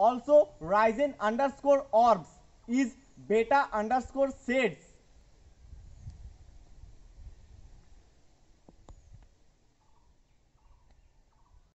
Also, Ryzen underscore orbs is beta underscore shades.